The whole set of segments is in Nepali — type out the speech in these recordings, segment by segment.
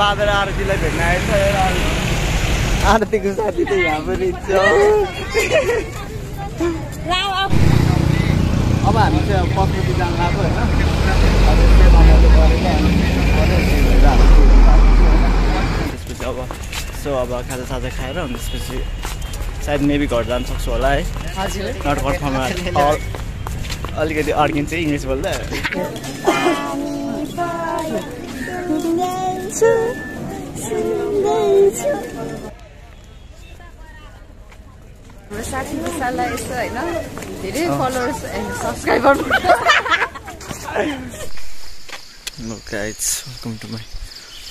बाँधेर आरतीलाई भेट्न आएछ आरतीको साथी त यहाँ पनि छ अब हामी चाहिँ अब पशुपति जान गएको होइन त्यसपछि अब यसो अब खाजा साजा खाएर अनि त्यसपछि सायद मेबी घर जान सक्छु होला है हजुर नट कन्फर्ममा अल- अलिकति अड्किन्छ इङ्ग्लिस बोल्दा हाम्रो साठी साललाई यसो होइन धेरै followers subscriber hello guys welcome to my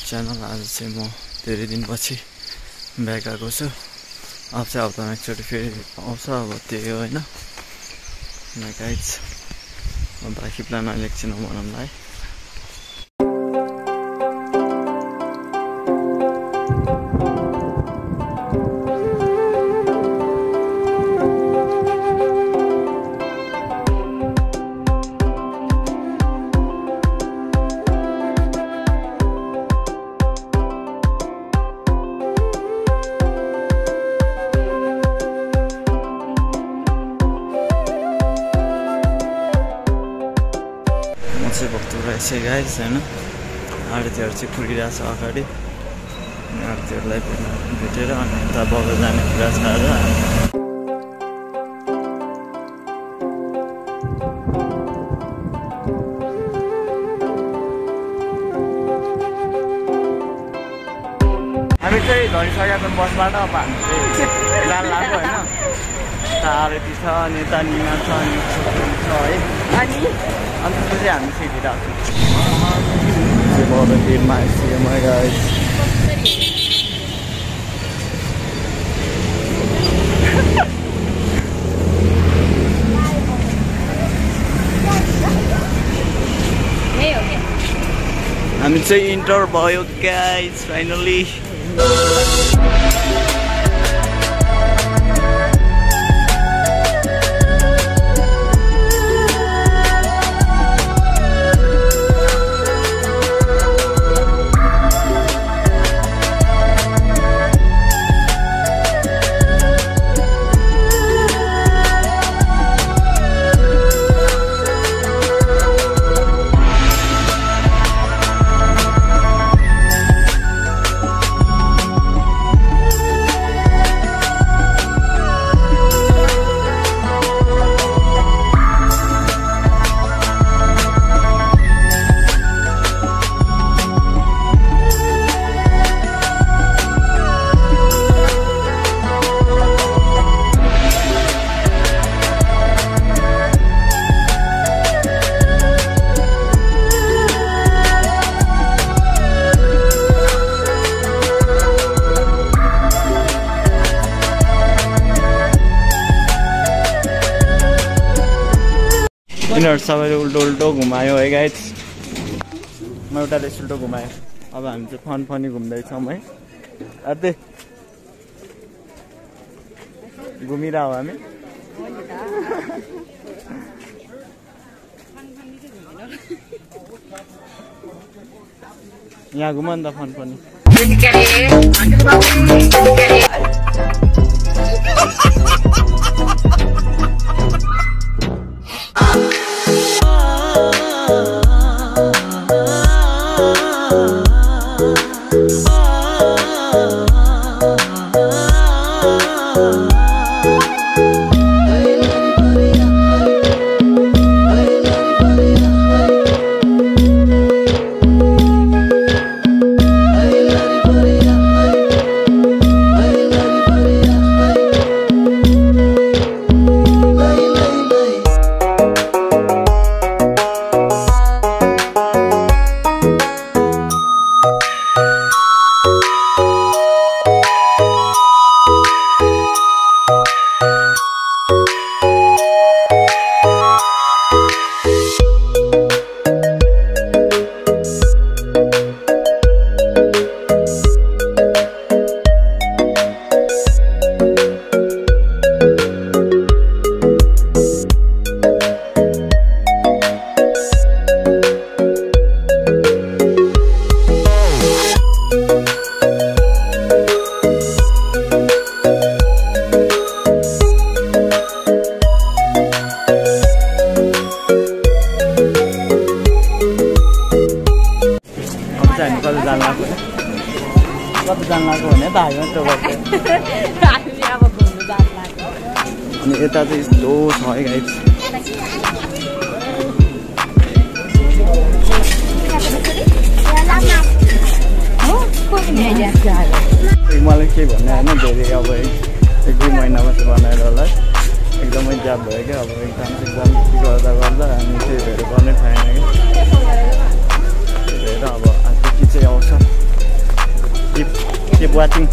channel आज चाहिँ म धेरै दिनपछि ब्याक आएको छु। अब चाहिँ हप्तामा एकचोटि फेरि आउँछ अब त्यही हो होइन? गाइड्स बाँकी प्लान अहिले एकछिन बनाउँला है भक्तपुर आइसकेँ गाइस होइन? आरतीहरू चाहिँ पुगिरहेको छ अगाडि। आरतीहरूलाई भेटेर अनि यता बगर जाने कुरा छ आज हामी। चाहिँ झरिसकेका छौँ बसबाट अब हामी चाहिँ जान लाग्यो होइन? आरती छ अनि यता निमा छ अनि छ है? अनि? हामी सिकिरहेको छौँ हामी चाहिँ इन्टर भयो गाइस फाइनली रेस्टुरेन्टहरू सबैले उल्टो उल्टो घुमायो है गाइड म एउटा रेस्टुरेन्टो घुमायो अब हामी चाहिँ फन फनी घुम्दैछौँ है अझै घुमिरह हामी यहाँ घुम नि त फन पनि चाहिँ हामी कति जान लाग्यो कति जान लाग्यो भने त हामी लाग्यो। अनि यता चाहिँ यस्तो छ है गाइड मलाई के भन्ने होइन धेरै अब एक दुई महिनामा चाहिँ बनाएर होला। एकदमै ज्याद भयो क्या अब एक्जाम एक्जाम गर्दा गर्दा हामी त्यही भएर गर्नै पाएन कि। त्यही भएर अब चाहिँ आउँछ keep keep watching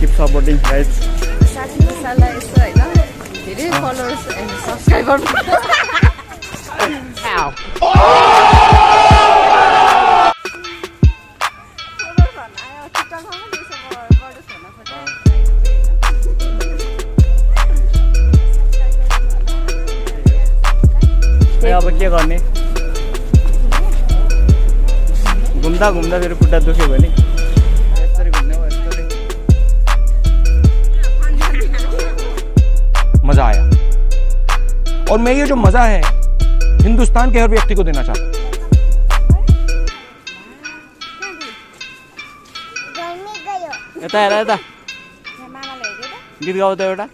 keep supporting ए अब के गर्ने? घुम्दा घुम्दा फेरि खुट्टा दुख्यो भने यसरी घुम्ने यसरी मज़ा आया। और मैं ये जो मज़ा है हिंदुस्तान के हर व्यक्ति को देना चाहता हूँ। यता हेर यता गीत गाउ त एउटा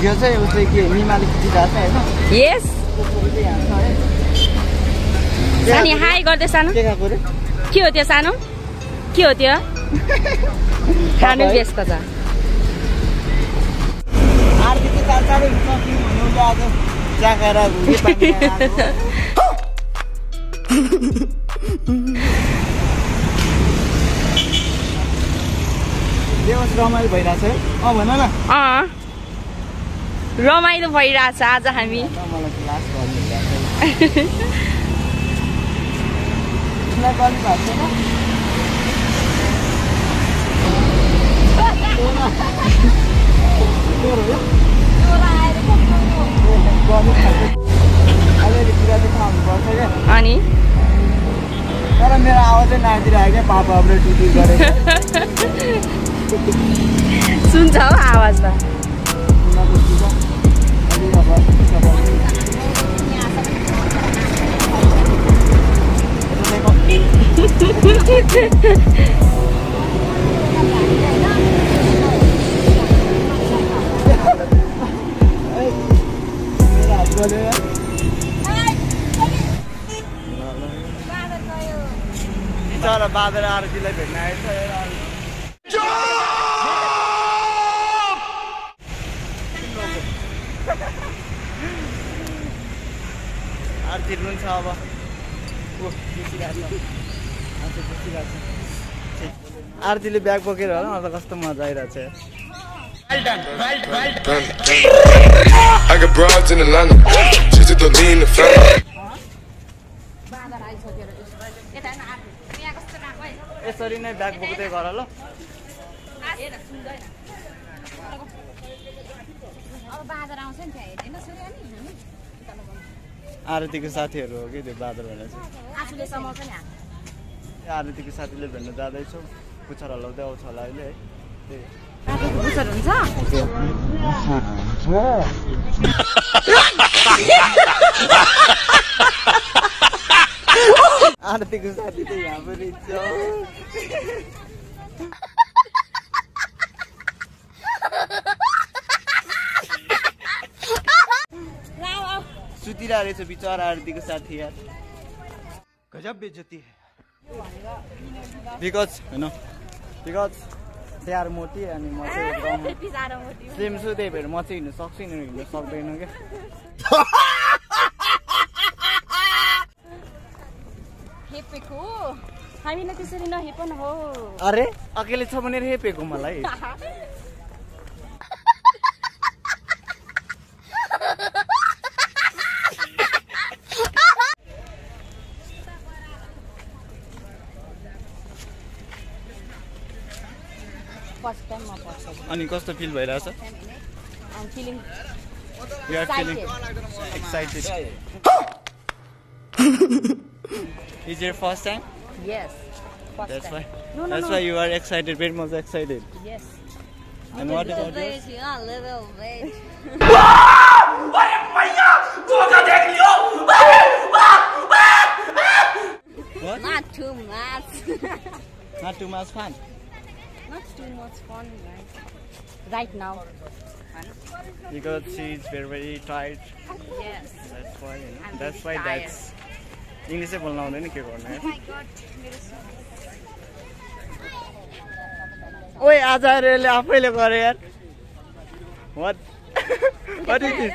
भिडियो चाहिँ चाहिँ के निमाले खिचिरहेको छ होइन यस उसले सानी हाई गर्दै सानो के हो त्यो सानो के हो त्यो खानु बेसको छ रमाइलो भइरहेको छ है अँ भन न रमाइलो भइरहेछ आज हामी। अनि? तर मेरो आवाजै नाचिरहेको क्या पापा अब ड्युटी गरेको सुन्छ हौ आवाज त उनीहरूको सुझाव अलि अब तपाईँले- तपाईँको मेरो हात गल्यो तर बादल आरतीलाई भेट्न आएछ आरती पनि छ अब ऊ, बिर्सिरहेको। आरतीले ब्याग बोकेर होला मलाई त कस्तो मजा आइरहेको छ. यसरी नै ब्याग बोक्दै गर ल अब बाँदर आउँछ नि त्यहाँ हेर्दैन सुर्यो नि आरतीको साथीहरू हो कि त्यो बादल भनेर चाहिँ आरतीको साथीले भेट्न जाँदैछौँ। पुच्छर हल्लाउँदै आउँछ होला अहिले है। त्यही। आरतीको साथी त यहाँ पनि छ। नाचिरहेको रहेछ बिचराहरूदेखिको साथी यार गजब बेजती बिकज होइन बिकज दे आर मोटी अनि म चाहिँ एकदम। स्लिम छु त्यही भएर म चाहिँ हिँड्नु सक्छु नि हिँड्नु सक्दैन क्या हेपेको हामीलाई त्यसरी नहेप न हो। अरे अकेले छ भनेर हेपेको मलाई। अनि कस्तो फिल भइरहेछ आम feeling you are feeling excited is your first time yes first That's why. Time No, no, That's no. why you are excited. Very much excited. Yes And what about yours? a little bit What? not too much Not too much fun. Not too much fun right right now Because she is very very tired. yes That's why. You know? I'm That's why that's. इङ्ग्लिसै बोल्न आउँदैन के गर्नु यार ओए आज आएर यसले आफैले गरे यार वाट वाट इज दिस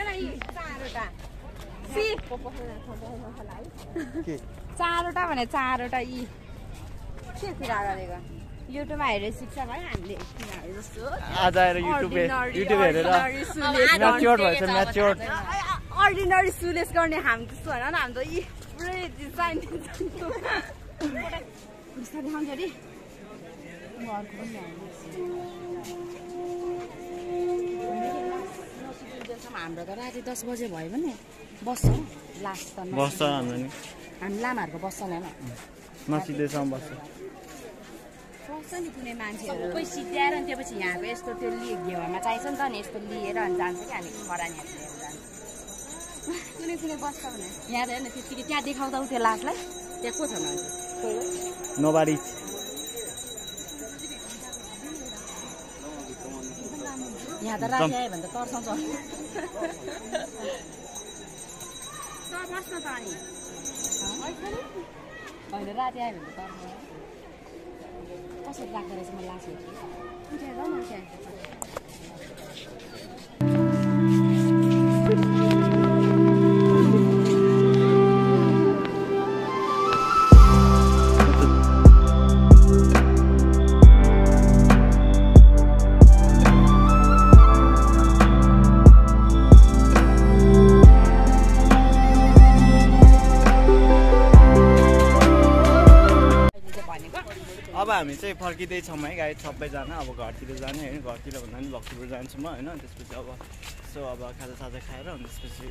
के चारवटा भने चारवटा यी के कुरा गरेको युट्युबमा हेरेर सिक्छ भाइ हामीले जस्तो आज आएर युट्युब युट्युब हेरेर म्याच्योर भएछ म्याच्योर अर्डिनरी सुलेस गर्ने हामी त्यस्तो होइन नि हाम्रो यी पुरै चाहिन्छ देखाउँछ अरे म अर्को पनि ल्याउँछु। हाम्रो त राति दस बजे भयो भने बस्छ लास्ट त नौ बस्छ हाम्रो नि हामी लामाहरूको बस्छ होला नसिधेसम्म बस्छ बस्छ नि कुनै मान्छेहरू। कोही सिद्ध्याएर अनि त्यसपछि यहाँको यस्तो त्यो लि घेवामा चाहिन्छ नि त अनि यस्तो लिएर अनि जान्छ कि हामी खरानीहरू लिएर जान्छ। कुनै कुनै बस्छ भने। यहाँ त हेर्न त्यतिकै त्यहाँ देखाउँदा उ त्यो लासलाई। त्यहाँ को छ नोबारी यहाँ त राति आयो भने त तर्साउँछ बस्न त अनि। होइन? राति आयो भने त तर्साउँछ कसरी राख्दो रहेछ म लास भनेको फर्किँदैछौँ है गाई सबैजना अब घरतिर जाने होइन घरतिर भन्दा पनि भक्तपुर जान्छु म होइन त्यसपछि अब यसो अब खाजा साजा खाएर अनि त्यसपछि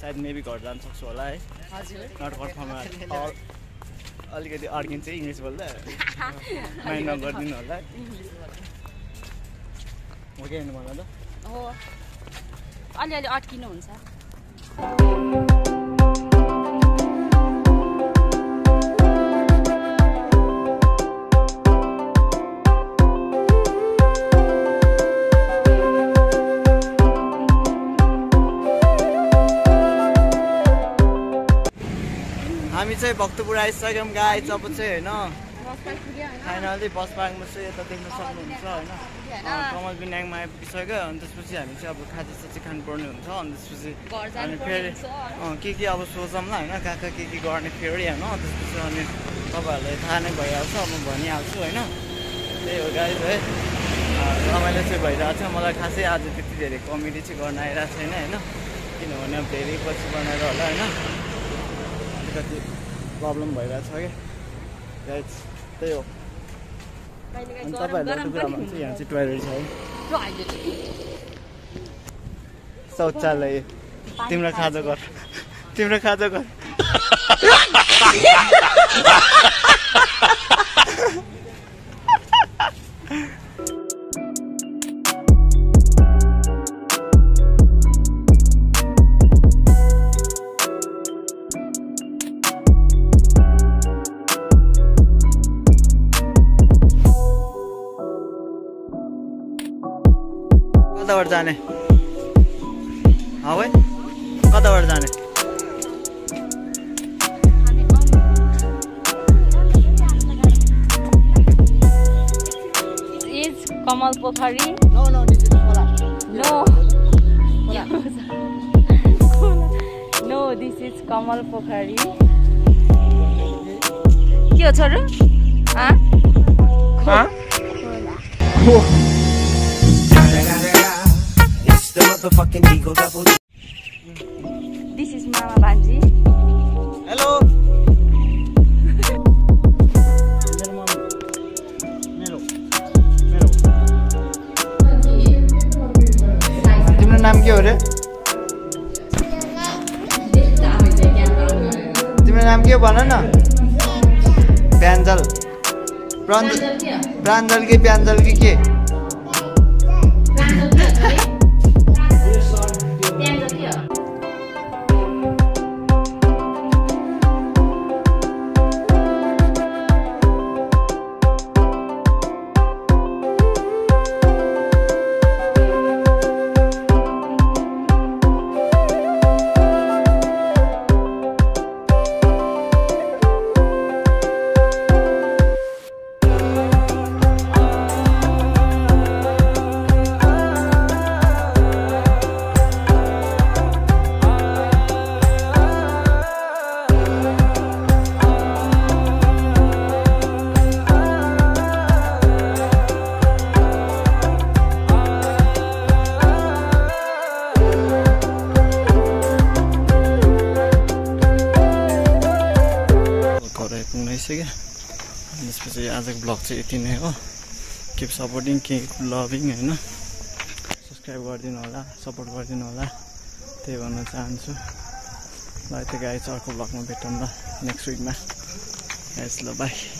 सायद मेबी घर जानु सक्छु होला है। नट कन्फर्म अलिकति अर्किन्छ इङ्ग्लिस बोल्दा। माइन्ड नगरिदिनु होला। है हो कि होइन मलाई त? अलिअलि अड्किनु हुन्छ चाहिँ भक्तपुर आइसक्यौँ गाई अब चाहिँ होइन फाइनली बस पार्कमा चाहिँ यता देख्न सक्नुहुन्छ होइन कमल बिनाङमा आइपुगिसक्यो अनि त्यसपछि हामी चाहिँ अब खाजा साजा खानुपर्ने हुन्छ अनि त्यसपछि अनि फेरि के के अब सोचौँला होइन कहाँ कहाँ के के गर्ने फेरि होइन त्यसपछि अनि तपाईँहरूलाई थाहा नै भइहाल्छ म भनिहाल्छु होइन त्यही हो गाई है रमाइलो चाहिँ भइरहेको छ मलाई खासै आज त्यति धेरै कमेडी चाहिँ गर्न आइरहेको छैन होइन किनभने अब धेरै पछि बनाएर होला होइन अलिकति प्रब्लम भइरहेको छ कि गाइज त्यही हो। अनि तपाईँहरूलाई गरम एउटा कुरा पनि भन्छु यहाँ चाहिँ टोइलेट छ है। चाहिँ। शौचालय। तिम्रो खाजा घर तिम्रो खाजा घर कताबाट जाने? है कताबाट जाने? Kamal Pokhari no this is Kamal Pokhari के हो छोरो हाँ? दिस इज मामा बान्जी हेलो तिम्रो नाम के हो रे तिम्रो नाम के हो भन न? प्यान्जल प्राञ्जल प्राञ्जल कि प्यान्जल कि के आइसक्यो त्यसपछि आजको ब्लग चाहिँ यति नै हो किप सपोर्टिङ किप लभिङ होइन सब्सक्राइब गरिदिनु होला सपोर्ट गरिदिनु होला त्यही भन्न चाहन्छु ल यति गाई अर्को ब्लगमा भेटौँ ल नेक्स्ट विकमा गाइस ल बाई